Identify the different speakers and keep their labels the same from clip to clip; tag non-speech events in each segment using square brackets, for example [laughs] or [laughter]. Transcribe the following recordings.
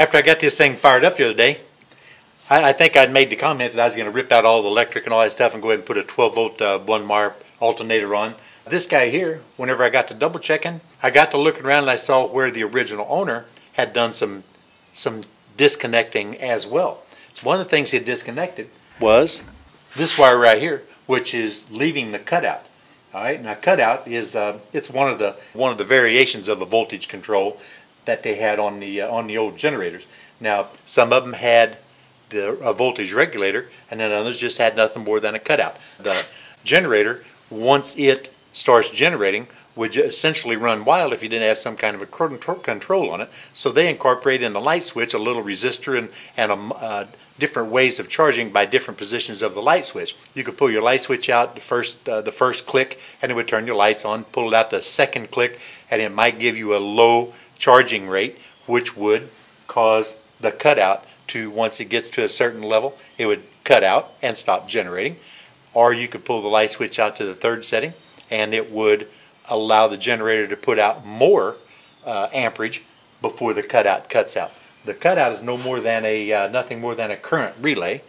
Speaker 1: after I got this thing fired up the other day, I, I think I'd made the comment that I was going to rip out all the electric and all that stuff and go ahead and put a 12 volt uh, one wire alternator on. This guy here, whenever I got to double checking, I got to looking around and I saw where the original owner had done some some disconnecting as well. So one of the things he disconnected was this wire right here, which is leaving the cutout. All right, now cutout is uh, it's one of the one of the variations of a voltage control that they had on the uh, on the old generators. Now some of them had the a voltage regulator, and then others just had nothing more than a cutout. The generator, once it starts generating, would essentially run wild if you didn't have some kind of a control on it. So they incorporated in the light switch a little resistor and and a uh, different ways of charging by different positions of the light switch. You could pull your light switch out the first uh, the first click, and it would turn your lights on. Pull it out the second click, and it might give you a low charging rate, which would cause the cutout to once it gets to a certain level, it would cut out and stop generating. Or you could pull the light switch out to the third setting, and it would allow the generator to put out more uh, amperage before the cutout cuts out. The cutout is no more than a uh, nothing more than a current relay.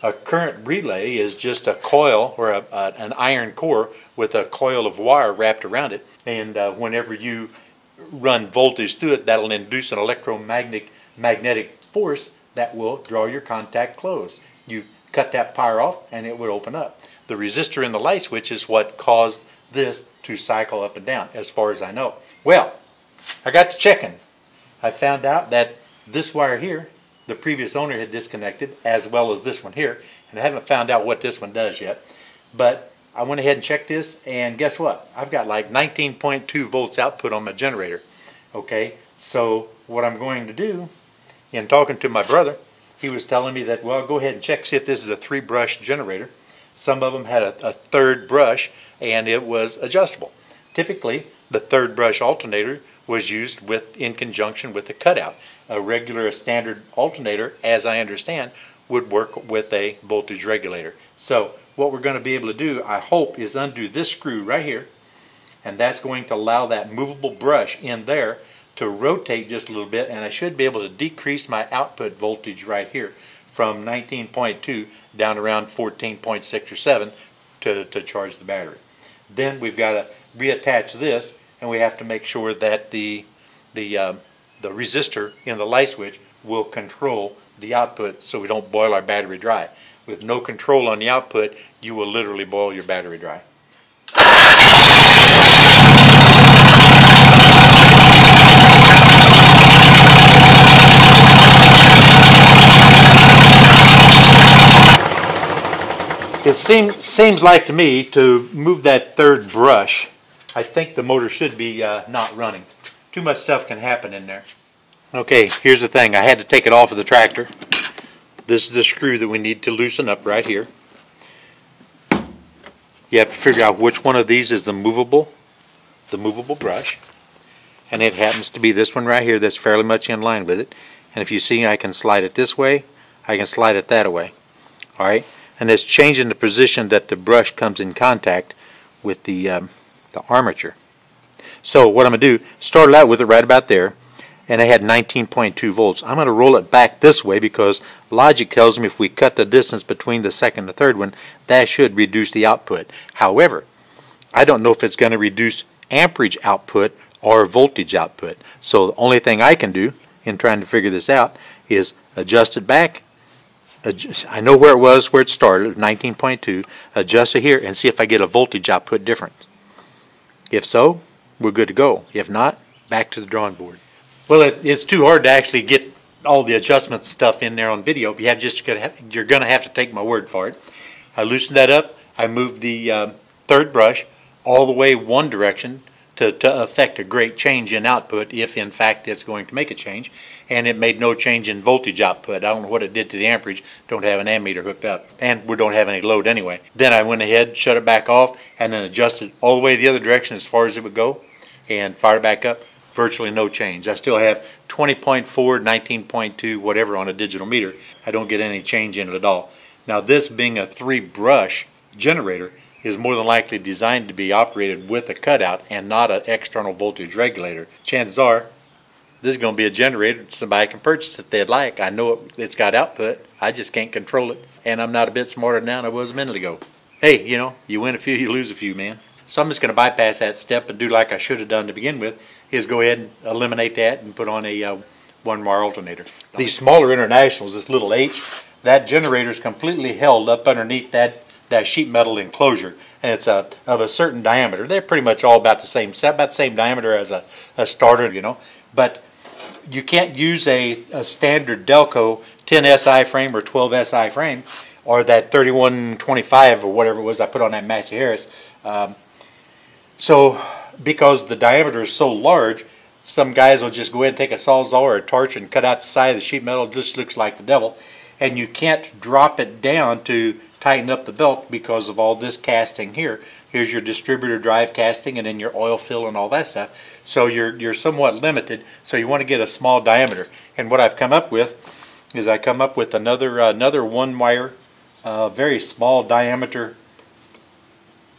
Speaker 1: A current relay is just a coil or a, a, an iron core with a coil of wire wrapped around it, and uh, whenever you run voltage through it, that'll induce an electromagnetic magnetic force that will draw your contact closed. You cut that power off, and it would open up. The resistor in the light switch is what caused this to cycle up and down, as far as I know. Well, I got to checking. I found out that this wire here, the previous owner had disconnected, as well as this one here, and I haven't found out what this one does yet. But I went ahead and checked this, and guess what? I've got like 19.2 volts output on my generator. Okay, so what I'm going to do, in talking to my brother, he was telling me that, well, go ahead and check, see if this is a three brush generator. Some of them had a, a third brush, and it was adjustable. Typically, the third brush alternator was used with in conjunction with the cutout. A regular, a standard alternator, as I understand, would work with a voltage regulator. So what we're going to be able to do, I hope, is undo this screw right here, and that's going to allow that movable brush in there to rotate just a little bit, and I should be able to decrease my output voltage right here from 19.2 down around 14.6 or 7 to, to charge the battery. Then we've got to reattach this, and we have to make sure that the the um, the resistor in the light switch will control the output so we don't boil our battery dry. With no control on the output, you will literally boil your battery dry. It seems seems like to me to move that third brush. I think the motor should be uh, not running. Too much stuff can happen in there. Okay, here's the thing. I had to take it off of the tractor. This is the screw that we need to loosen up right here. You have to figure out which one of these is the movable, the movable brush. And it happens to be this one right here that's fairly much in line with it. And if you see, I can slide it this way, I can slide it that way. All right, and it's changing the position that the brush comes in contact with the um, the armature. So what I'm going to do, start out with it right about there, and I had 19.2 volts. I'm going to roll it back this way because logic tells me if we cut the distance between the second and the third one, that should reduce the output. However, I don't know if it's going to reduce amperage output or voltage output. So the only thing I can do in trying to figure this out is adjust it back. I know where it was, where it started, 19.2. Adjust it here and see if I get a voltage output difference. If so, we're good to go. If not, back to the drawing board. Well, it, it's too hard to actually get all the adjustment stuff in there on video. You have just gonna have, you're going to have to take my word for it. I loosened that up. I moved the uh, third brush all the way one direction to, to affect a great change in output if in fact it's going to make a change. And it made no change in voltage output. I don't know what it did to the amperage. Don't have an ammeter hooked up. And we don't have any load anyway. Then I went ahead, shut it back off, and then adjusted all the way the other direction as far as it would go and fired it back up. Virtually no change. I still have 20.4, 19.2, whatever on a digital meter. I don't get any change in it at all. Now this being a three brush generator is more than likely designed to be operated with a cutout and not an external voltage regulator. Chances are this is going to be a generator somebody can purchase if they'd like. I know it, it's got output. I just can't control it. And I'm not a bit smarter now than I was a minute ago. Hey, you know, you win a few, you lose a few, man. So I'm just going to bypass that step and do like I should have done to begin with, is go ahead and eliminate that and put on a uh, one wire alternator. These smaller internationals, this little H, that generator is completely held up underneath that, that sheet metal enclosure. And it's a, of a certain diameter. They're pretty much all about the same, set, about the same diameter as a, a starter, you know. But you can't use a, a standard Delco 10 SI frame or 12 SI frame or that 3125 or whatever it was I put on that Massey Harris. Um, so because the diameter is so large, some guys will just go ahead and take a sawzall or a torch and cut out the side of the sheet metal. It just looks like the devil. And you can't drop it down to tighten up the belt because of all this casting here. Here's your distributor drive casting and then your oil fill and all that stuff. So you're, you're somewhat limited. So you want to get a small diameter. And what I've come up with is I come up with another, uh, another one wire, uh, very small diameter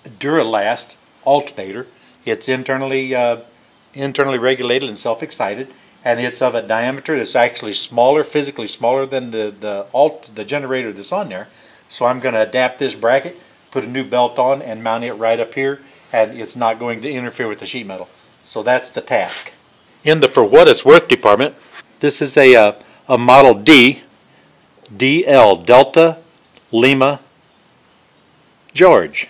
Speaker 1: Duralast alternator. It's internally, uh, internally regulated and self-excited and it's of a diameter that's actually smaller, physically smaller than the, the alt, the generator that's on there. So I'm going to adapt this bracket put a new belt on and mount it right up here and it's not going to interfere with the sheet metal. So that's the task. In the for what it's worth department, this is a, uh, a Model D, DL, Delta Lima George.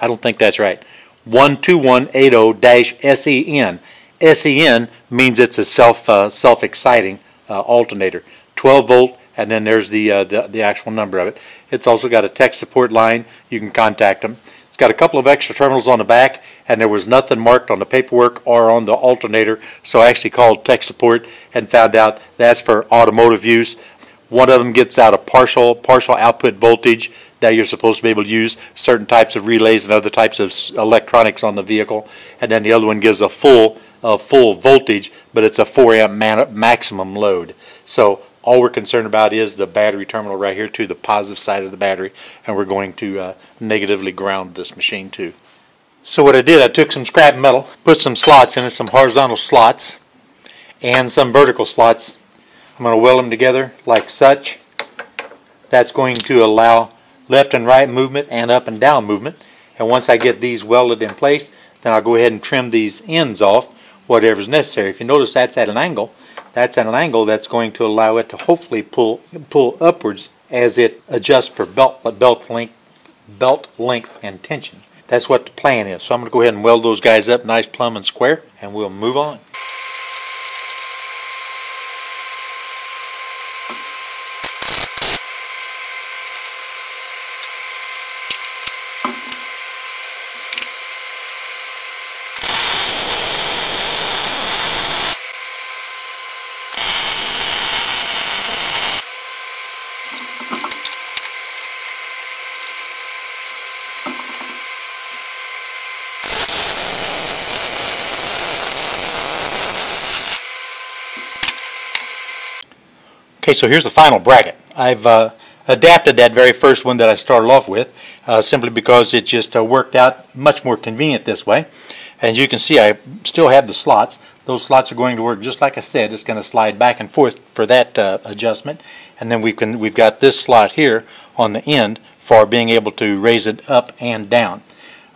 Speaker 1: I don't think that's right. 12180-SEN. SEN means it's a self uh, self-exciting uh, alternator. 12 volt and then there's the, uh, the, the actual number of it. It's also got a tech support line. You can contact them. It's got a couple of extra terminals on the back, and there was nothing marked on the paperwork or on the alternator, so I actually called tech support and found out that's for automotive use. One of them gets out a partial partial output voltage that you're supposed to be able to use certain types of relays and other types of electronics on the vehicle, and then the other one gives a full uh, full voltage, but it's a 4 amp maximum load. So all we're concerned about is the battery terminal right here to the positive side of the battery, and we're going to uh, negatively ground this machine too. So what I did, I took some scrap metal, put some slots in it, some horizontal slots, and some vertical slots. I'm going to weld them together like such. That's going to allow left and right movement and up and down movement. And once I get these welded in place, then I'll go ahead and trim these ends off, whatever's necessary. If you notice that's at an angle, that's at an angle that's going to allow it to hopefully pull pull upwards as it adjusts for belt belt length belt length and tension. That's what the plan is. So I'm going to go ahead and weld those guys up nice plumb and square and we'll move on. Okay, so here's the final bracket. I've uh, adapted that very first one that I started off with uh, simply because it just uh, worked out much more convenient this way. And you can see I still have the slots. Those slots are going to work just like I said. It's going to slide back and forth for that uh, adjustment. And then we can, we've got this slot here on the end for being able to raise it up and down.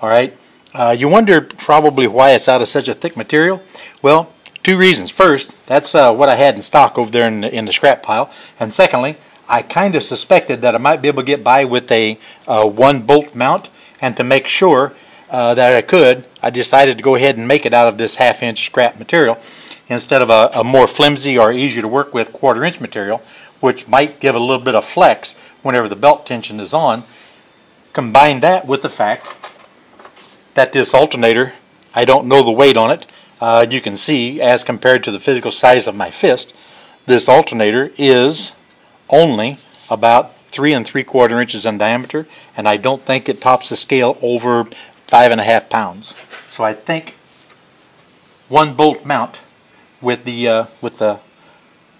Speaker 1: All right. Uh, you wonder probably why it's out of such a thick material. Well, Two reasons. First, that's uh, what I had in stock over there in the, in the scrap pile. And secondly, I kind of suspected that I might be able to get by with a uh, one bolt mount. And to make sure uh, that I could, I decided to go ahead and make it out of this half inch scrap material instead of a, a more flimsy or easier to work with quarter inch material, which might give a little bit of flex whenever the belt tension is on. Combine that with the fact that this alternator, I don't know the weight on it, uh, you can see as compared to the physical size of my fist, this alternator is only about three and three quarter inches in diameter, and I don't think it tops the scale over five and a half pounds. So I think one bolt mount with the uh, with the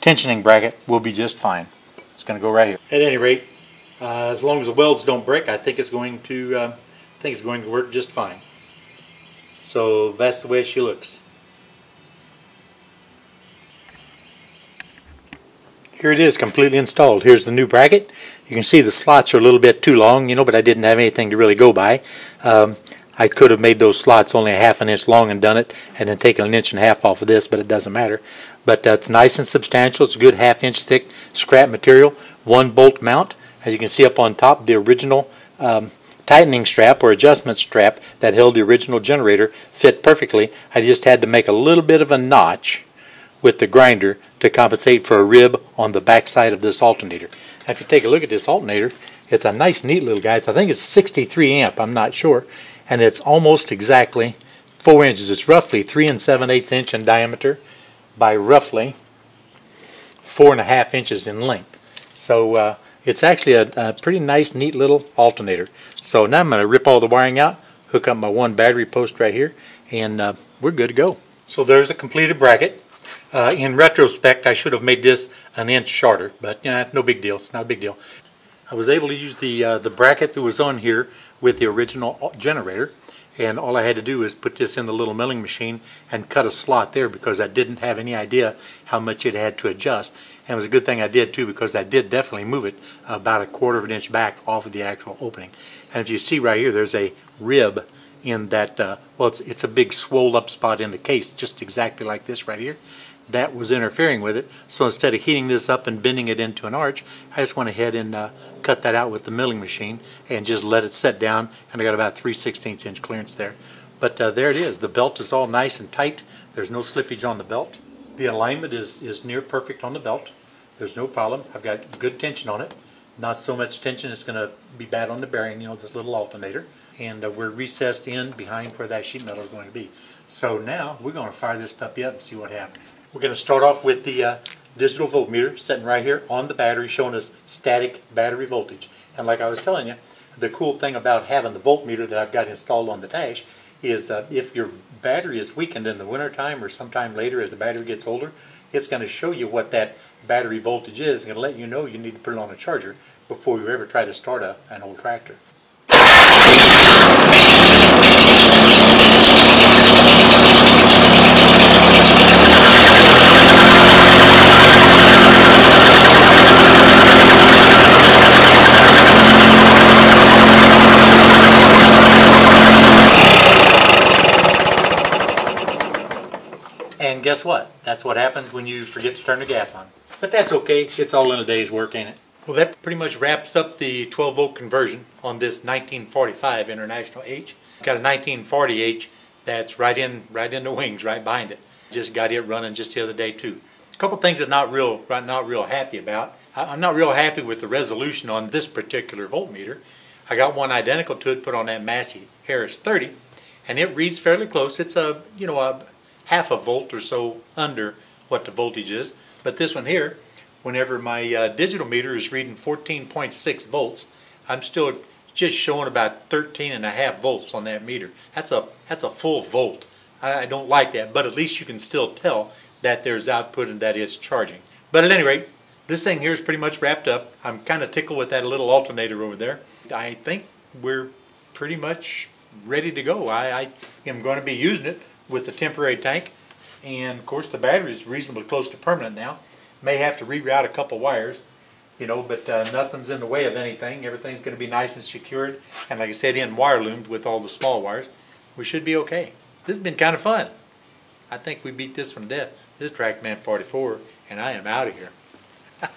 Speaker 1: tensioning bracket will be just fine. It's going to go right here. At any rate, uh, as long as the welds don't break, I think it's going to uh, I think it's going to work just fine. So that's the way she looks. Here it is, completely installed. Here's the new bracket. You can see the slots are a little bit too long, you know, but I didn't have anything to really go by. Um, I could have made those slots only a half an inch long and done it, and then taken an inch and a half off of this, but it doesn't matter. But uh, it's nice and substantial. It's a good half inch thick scrap material. One bolt mount, as you can see up on top, the original um, tightening strap or adjustment strap that held the original generator fit perfectly. I just had to make a little bit of a notch with the grinder to compensate for a rib on the backside of this alternator. Now, if you take a look at this alternator, it's a nice, neat little guy. It's, I think it's 63 amp. I'm not sure, and it's almost exactly four inches. It's roughly three and seven eighths inch in diameter by roughly four and a half inches in length. So uh, it's actually a, a pretty nice, neat little alternator. So now I'm going to rip all the wiring out, hook up my one battery post right here, and uh, we're good to go. So there's a completed bracket. Uh, in retrospect, I should have made this an inch shorter, but yeah, no big deal. It's not a big deal. I was able to use the uh, the bracket that was on here with the original generator, and all I had to do was put this in the little milling machine and cut a slot there because I didn't have any idea how much it had to adjust. And it was a good thing I did too because I did definitely move it about a quarter of an inch back off of the actual opening. And if you see right here, there's a rib in that, uh, well, it's, it's a big swole up spot in the case, just exactly like this right here that was interfering with it. So instead of heating this up and bending it into an arch, I just went ahead and uh, cut that out with the milling machine and just let it set down and I got about 3 16 inch clearance there. But uh, there it is. The belt is all nice and tight. There's no slippage on the belt. The alignment is, is near perfect on the belt. There's no problem. I've got good tension on it. Not so much tension it's going to be bad on the bearing, you know, this little alternator. And uh, we're recessed in behind where that sheet metal is going to be. So now we're going to fire this puppy up and see what happens. We're going to start off with the uh, digital voltmeter sitting right here on the battery showing us static battery voltage. And like I was telling you, the cool thing about having the voltmeter that I've got installed on the dash is uh, if your battery is weakened in the wintertime or sometime later as the battery gets older, it's going to show you what that battery voltage is and let you know you need to put it on a charger before you ever try to start a, an old tractor. And guess what? That's what happens when you forget to turn the gas on. But that's okay. It's all in a day's work, ain't it? Well, that pretty much wraps up the 12 volt conversion on this 1945 International H. Got a 1940H that's right in right in the wings, right behind it. Just got it running just the other day too. A couple things I'm not real not real happy about. I'm not real happy with the resolution on this particular voltmeter. I got one identical to it put on that Massey Harris 30, and it reads fairly close. It's a you know a half a volt or so under what the voltage is. But this one here, whenever my uh, digital meter is reading 14.6 volts, I'm still just showing about 13 and a half volts on that meter. That's a that's a full volt. I, I don't like that, but at least you can still tell that there's output and that it's charging. But at any rate, this thing here is pretty much wrapped up. I'm kind of tickled with that little alternator over there. I think we're pretty much ready to go. I, I am going to be using it with the temporary tank. And of course the battery is reasonably close to permanent now. May have to reroute a couple wires, you know, but uh, nothing's in the way of anything. Everything's going to be nice and secured. And like I said, in wire loomed with all the small wires. We should be okay. This has been kind of fun. I think we beat this one to death. This is Tractorman 44, and I am out of here. [laughs]